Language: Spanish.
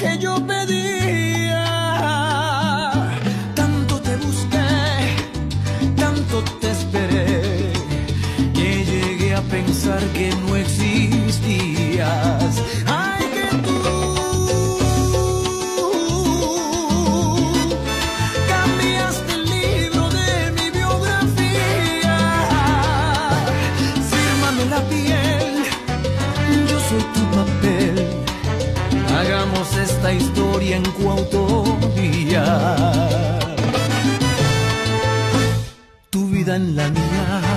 que yo pedía. Tanto te busqué, tanto te esperé, que llegué a pensar que no existías. Ay, que tú cambiaste el libro de mi biografía. Fírmame la piel, Hagamos esta historia en coautoría. Tu vida en la mía